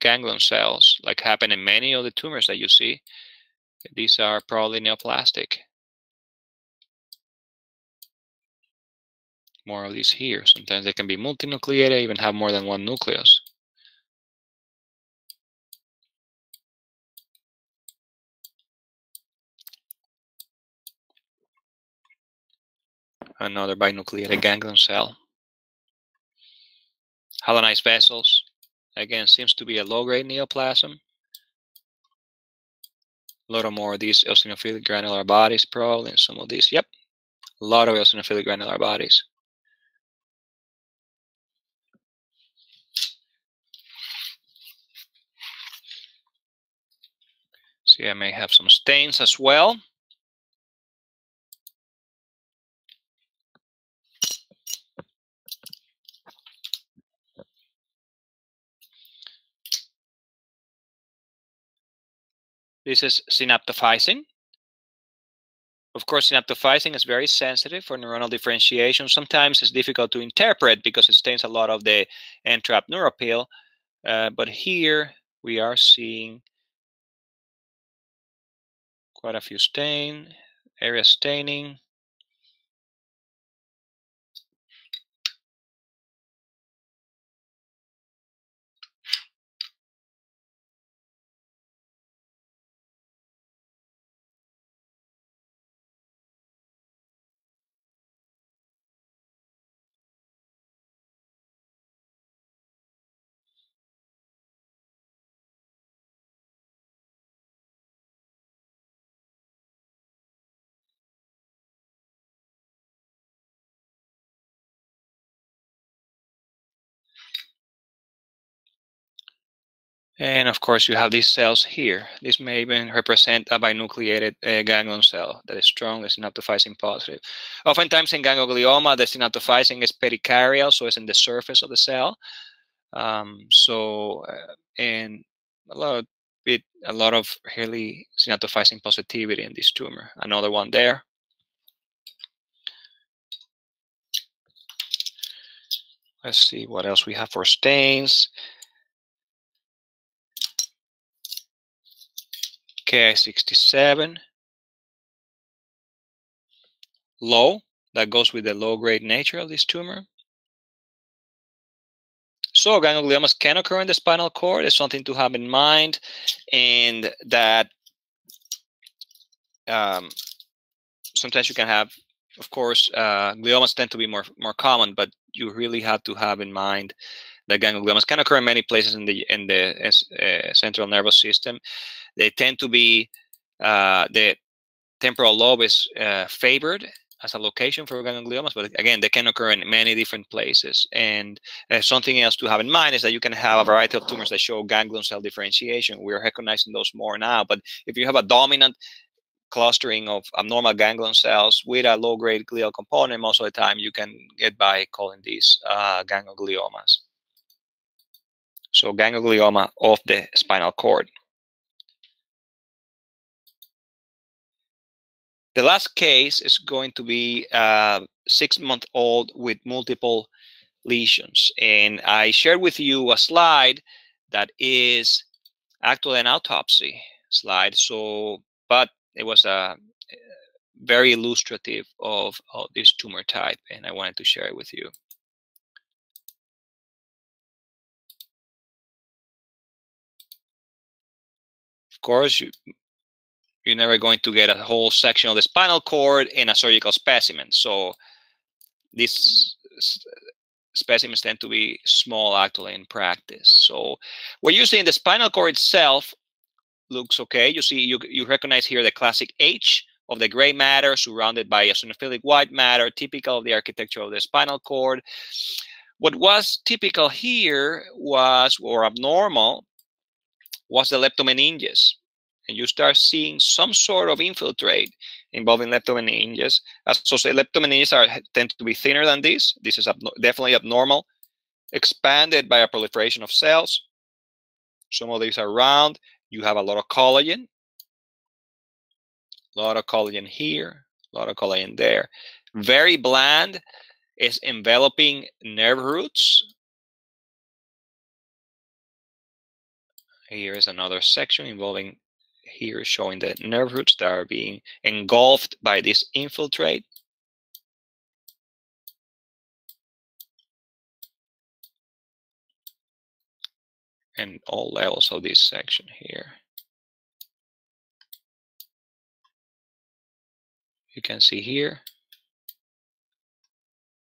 [SPEAKER 2] ganglion cells like happen in many of the tumors that you see. These are probably neoplastic. More of these here. Sometimes they can be multinucleated, even have more than one nucleus. Another binucleated ganglion cell. Hyalinized vessels, again, seems to be a low-grade neoplasm. A of more of these eosinophilic granular bodies, probably, and some of these. Yep, a lot of eosinophilic granular bodies. See, I may have some stains as well. This is synaptophysin. Of course, synaptophysin is very sensitive for neuronal differentiation. Sometimes it's difficult to interpret because it stains a lot of the entrapped neuropil. Uh, but here we are seeing quite a few stain, area staining. And of course, you have these cells here. This may even represent a binucleated uh, ganglion cell that is strong, strongly synaptophysin positive. Oftentimes in ganglioma, the synaptophysin is pericardial, so it's in the surface of the cell. Um, so, uh, and a lot of a lot of really synaptophysin positivity in this tumor. Another one there. Let's see what else we have for stains. Ki67, low, that goes with the low grade nature of this tumor. So gangliomas can occur in the spinal cord. It's something to have in mind, and that um, sometimes you can have, of course, uh, gliomas tend to be more more common, but you really have to have in mind that gangliomas can occur in many places in the in the uh, central nervous system. They tend to be uh, the temporal lobe is uh, favored as a location for gangliomas, but again, they can occur in many different places. And uh, something else to have in mind is that you can have a variety of tumors that show ganglion cell differentiation. We're recognizing those more now, but if you have a dominant clustering of abnormal ganglion cells with a low-grade glial component, most of the time you can get by calling these uh, gangliomas. So ganglioma of the spinal cord. The last case is going to be uh, six month old with multiple lesions. And I shared with you a slide that is actually an autopsy slide. So, but it was a very illustrative of, of this tumor type, and I wanted to share it with you. Of course, you, you're never going to get a whole section of the spinal cord in a surgical specimen. So these specimens tend to be small actually in practice. So what you see in the spinal cord itself looks okay. You see, you, you recognize here the classic H of the gray matter surrounded by eosinophilic white matter, typical of the architecture of the spinal cord. What was typical here was, or abnormal, was the leptomeninges and you start seeing some sort of infiltrate involving leptomeninges. Associated leptomeninges are tend to be thinner than this. This is definitely abnormal. Expanded by a proliferation of cells. Some of these are round. You have a lot of collagen. A lot of collagen here. A lot of collagen there. Very bland is enveloping nerve roots. Here is another section involving here showing the nerve roots that are being engulfed by this infiltrate. And all levels of this section here. You can see here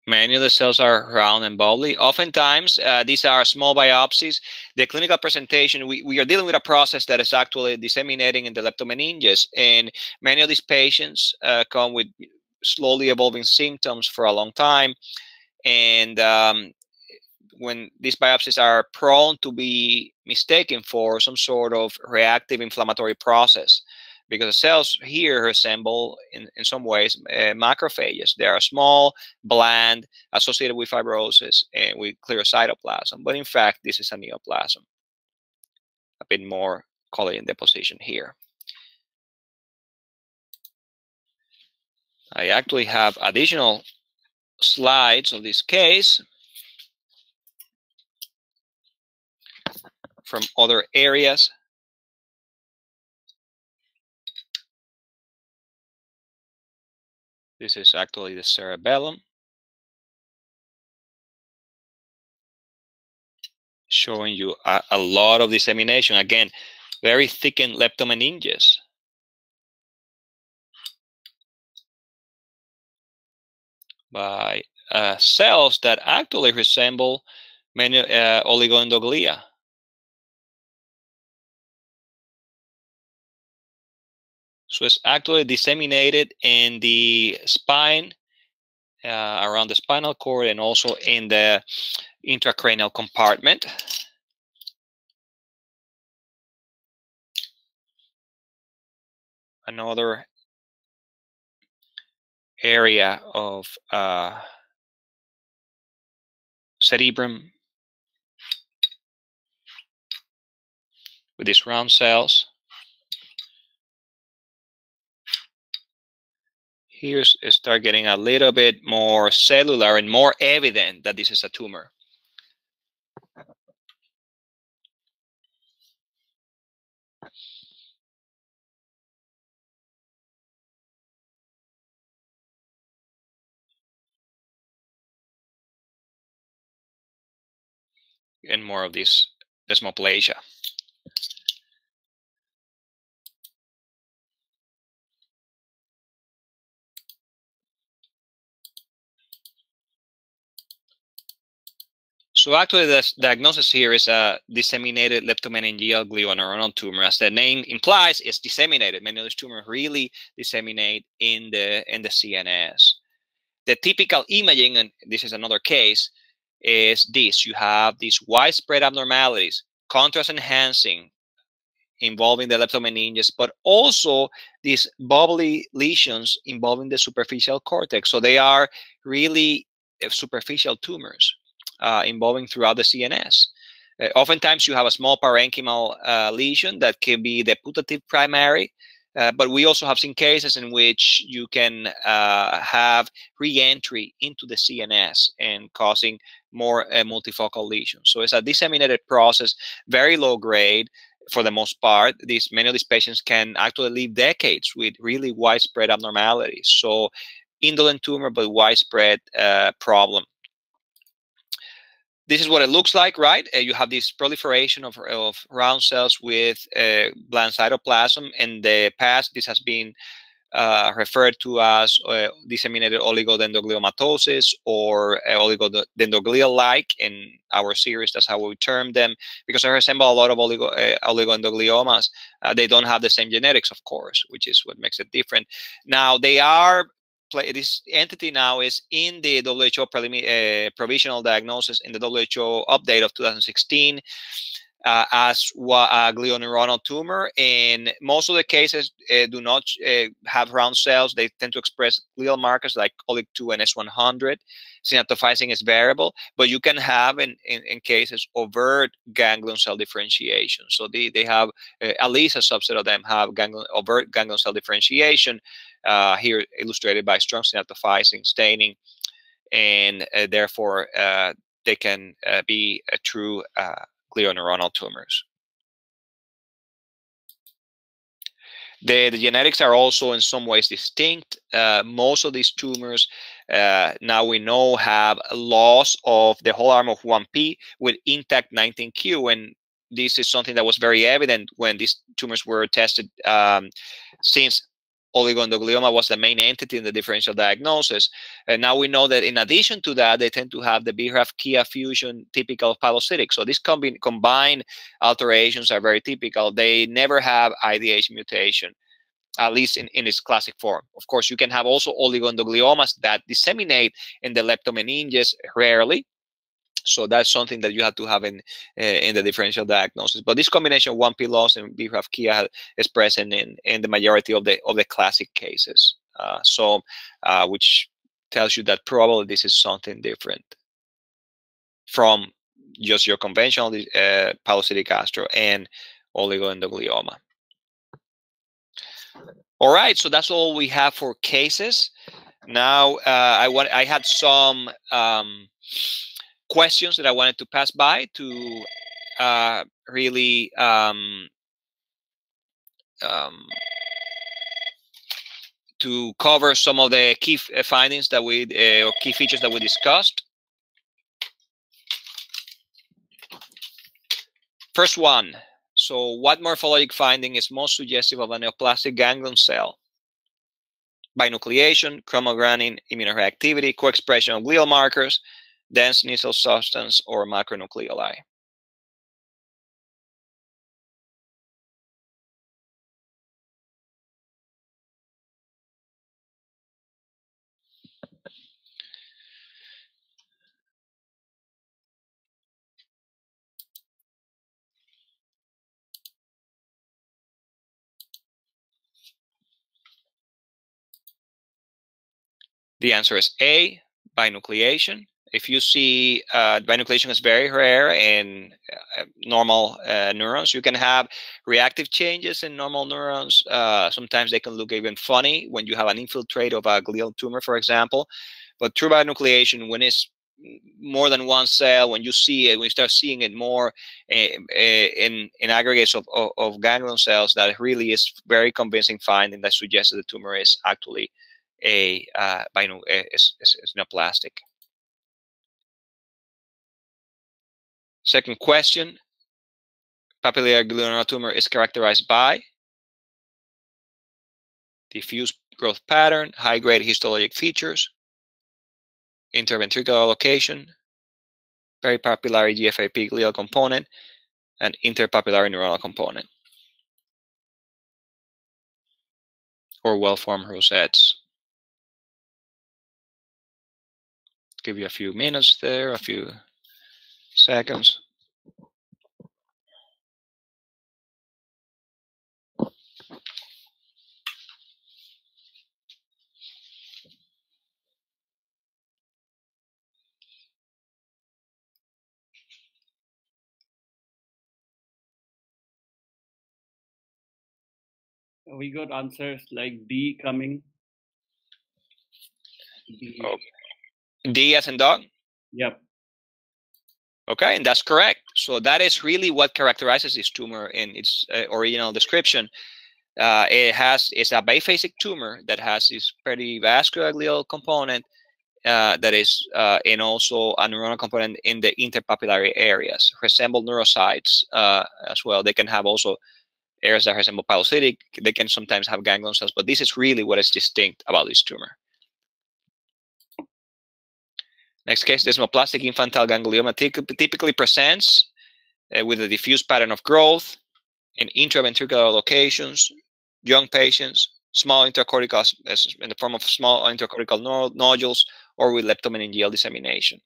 [SPEAKER 2] Many of the cells are round and bubbly. Oftentimes, uh, these are small biopsies. The clinical presentation, we, we are dealing with a process that is actually disseminating in the leptomeninges. And many of these patients uh, come with slowly evolving symptoms for a long time. And um, when these biopsies are prone to be mistaken for some sort of reactive inflammatory process because the cells here resemble in, in some ways uh, macrophages. They are small, bland, associated with fibrosis and with clear cytoplasm. But in fact, this is a neoplasm. A bit more collagen deposition here. I actually have additional slides of this case from other areas This is actually the cerebellum. Showing you a, a lot of dissemination. Again, very thickened leptomeninges. By uh, cells that actually resemble many uh, oligodendroglia. So it's actually disseminated in the spine, uh, around the spinal cord, and also in the intracranial compartment. Another area of uh, cerebrum with these round cells. Here start getting a little bit more cellular and more evident that this is a tumor. and more of this desmoplasia. So actually, the diagnosis here is a disseminated leptomeningeal glioneuronal tumor. As the name implies, it's disseminated. Many of these tumors really disseminate in the in the CNS. The typical imaging, and this is another case, is this: you have these widespread abnormalities, contrast enhancing, involving the leptomeninges, but also these bubbly lesions involving the superficial cortex. So they are really uh, superficial tumors uh, involving throughout the CNS. Uh, oftentimes, you have a small parenchymal uh, lesion that can be the putative primary, uh, but we also have seen cases in which you can uh, have re-entry into the CNS and causing more uh, multifocal lesions. So it's a disseminated process, very low grade for the most part. These many of these patients can actually live decades with really widespread abnormalities. So indolent tumor, but widespread problem this is what it looks like, right? Uh, you have this proliferation of, of round cells with uh, bland cytoplasm. In the past, this has been uh, referred to as uh, disseminated oligodendrogliomatosis or uh, oligodendroglial-like in our series. That's how we term them because they resemble a lot of oligo, uh, oligodendrogliomas. Uh, they don't have the same genetics, of course, which is what makes it different. Now, they are play, this entity now is in the WHO uh, provisional diagnosis in the WHO update of 2016 uh, as a glioneuronal tumor. And most of the cases uh, do not uh, have round cells. They tend to express glial markers like OLIG2 and S100. Synaptophysin is variable, but you can have in, in, in cases overt ganglion cell differentiation. So they, they have, uh, at least a subset of them have ganglion, overt ganglion cell differentiation, uh, here illustrated by strong synaptophysin staining, and uh, therefore they can be a true glioneuronal tumors. The, the, genetics are also in some ways distinct. Uh, most of these tumors uh, now we know have loss of the whole arm of 1P with intact 19Q. And this is something that was very evident when these tumors were tested um, since oligodendroglioma was the main entity in the differential diagnosis. And now we know that in addition to that, they tend to have the BRAF KIA fusion typical of pilocytic. So these combi combined alterations are very typical. They never have IDH mutation, at least in, in its classic form. Of course, you can have also oligodendrogliomas that disseminate in the leptomeninges rarely, so that's something that you have to have in uh, in the differential diagnosis. But this combination of 1P loss and BRAF KIA is present in, in the majority of the of the classic cases. Uh, so, uh, which tells you that probably this is something different from just your conventional uh, pilocytic astro and oligodendroglioma. All right, so that's all we have for cases. Now, uh, I want I had some um, questions that I wanted to pass by to uh, really um, um, to cover some of the key uh, findings that we uh, or key features that we discussed. First one. So, what morphologic finding is most suggestive of a neoplastic ganglion cell? Binucleation, chromogranin, immunoreactivity, co-expression of glial markers, dense Nissl substance, or macronucleoli. The answer is A, binucleation if you see uh, binucleation is very rare in uh, normal uh, neurons, you can have reactive changes in normal neurons. Uh, sometimes they can look even funny when you have an infiltrate of a glial tumor, for example. But true binucleation, when it's more than one cell, when you see it, when you start seeing it more eh, eh, in in aggregates of, of, of ganglion cells, that really is very convincing finding that suggests that the tumor is actually a uh, binu- eh, is, is, is neoplastic. Second question, papillary glioma tumor is characterized by diffuse growth pattern, high-grade histologic features, interventricular location, peripapillary GFAP glial component, and interpapillary neuronal component, or well-formed rosettes. Give you a few minutes there, a few seconds.
[SPEAKER 1] We got answers like D coming.
[SPEAKER 2] D. Oh. D as in dog?
[SPEAKER 1] Yep.
[SPEAKER 2] Okay, and that's correct. So that is really what characterizes this tumor in its uh, original description. Uh, it has it's a biphasic tumor that has this perivascular glial component uh, that is uh, and also a neuronal component in the interpapillary areas. Resemble neurocytes uh, as well. They can have also areas that resemble pilocytic. They can sometimes have ganglion cells, but this is really what is distinct about this tumor. Next case, desmoplastic infantile ganglioglioma typically presents uh, with a diffuse pattern of growth in intraventricular locations, young patients, small intracortical in the form of small intracortical nodules, or with leptomeningeal dissemination.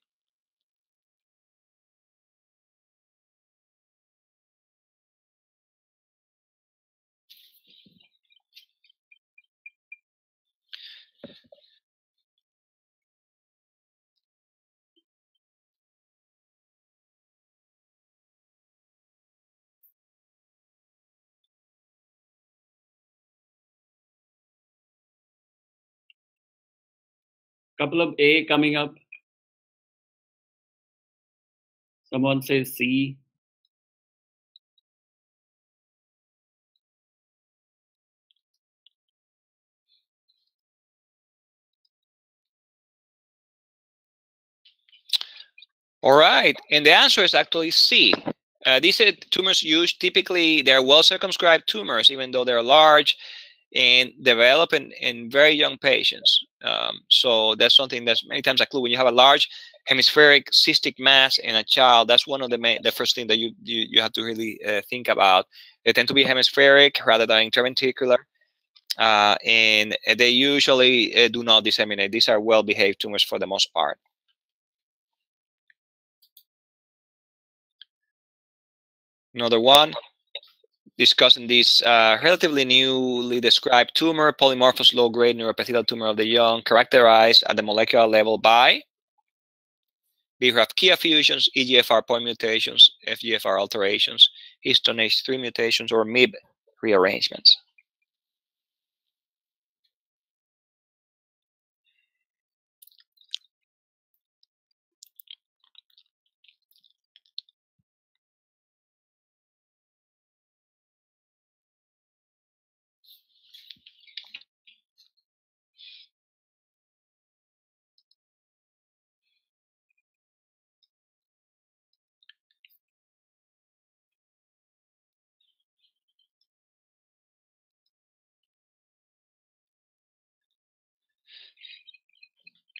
[SPEAKER 1] Couple of A coming up. Someone says C.
[SPEAKER 2] All right, and the answer is actually C. Uh, these tumors used typically they're well circumscribed tumors, even though they're large and develop in, in very young patients. Um, so that's something that's many times a clue. When you have a large hemispheric cystic mass in a child, that's one of the main, the first thing that you you, you have to really uh, think about. They tend to be hemispheric rather than interventricular, uh, and they usually uh, do not disseminate. These are well-behaved tumors for the most part. Another one, discussing this uh, relatively newly described tumor, polymorphous low-grade neuroepithelial tumor of the young, characterized at the molecular level by BRAF KIA fusions, EGFR point mutations, FGFR alterations, histone H3 mutations, or MYB rearrangements.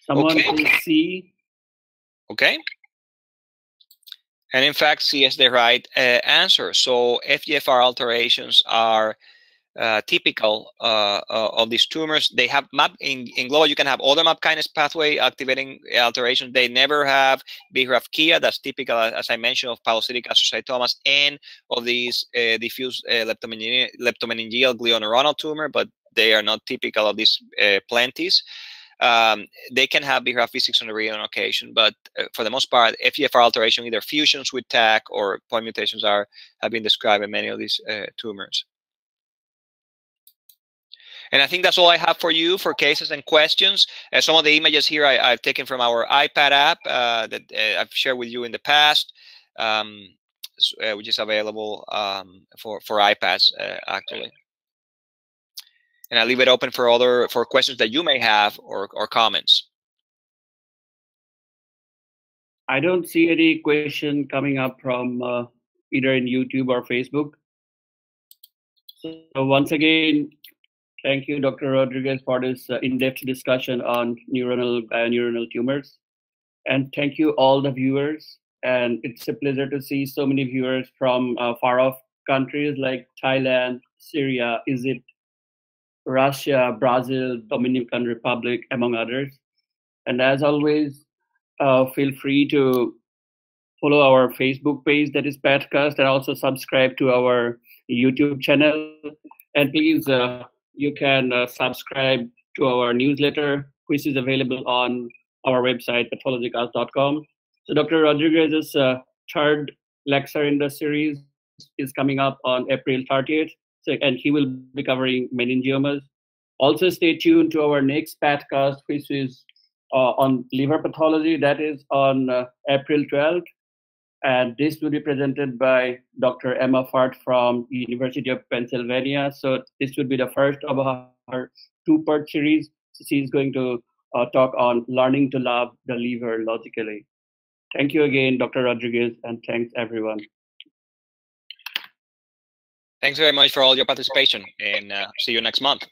[SPEAKER 1] Someone okay. C.
[SPEAKER 2] Okay. And in fact, C is the right uh, answer. So FGFR alterations are uh, typical uh, uh, of these tumors. They have MAP in, in global. You can have other MAP kinase pathway activating alterations. They never have BRAF KIA. That's typical, as I mentioned, of pilocytic astrocytomas and of these uh, diffuse uh, leptomeningeal, glioneuronal tumor, but they are not typical of these uh, PLNTYs. Um, they can have BRAF V6 on occasion, but uh, for the most part, FGFR alteration, either fusions with TACC or point mutations, are have been described in many of these uh, tumors. And I think that's all I have for you for cases and questions. Uh, some of the images here I, have taken from our iPad app uh, that uh, I've shared with you in the past, um, uh, which is available um, for for iPads actually and I leave it open for other for questions that you may have or, or comments.
[SPEAKER 1] I don't see any question coming up from uh, either in YouTube or Facebook. So once again, thank you, Dr. Rodriguez, for this uh, in-depth discussion on neuronal glioneuronal tumors. And thank you all the viewers. And it's a pleasure to see so many viewers from uh, far off countries like Thailand, Syria, Egypt, Russia, Brazil, Dominican Republic, among others. And as always, uh, feel free to follow our Facebook page that is Pathcast and also subscribe to our YouTube channel. And please, uh, you can uh, subscribe to our newsletter, which is available on our website, pathologycast.com. So Dr. Rodriguez's uh, third lecture in the series is coming up on April 30th, so, and he will be covering meningiomas. Also, stay tuned to our next podcast, which is uh, on liver pathology. That is on uh, April 12th. And this will be presented by Dr. Emma Furth from University of Pennsylvania. So this will be the first of our two-part series. She's going to uh, talk on learning to love the liver logically. Thank you again, Dr. Rodriguez, and thanks everyone.
[SPEAKER 2] Thanks very much for all your participation, and uh, see you next month.